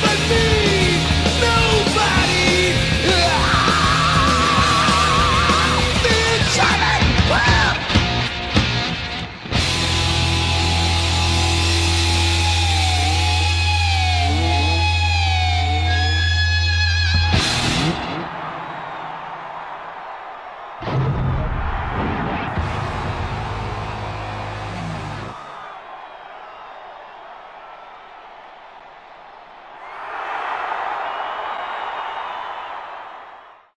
for me.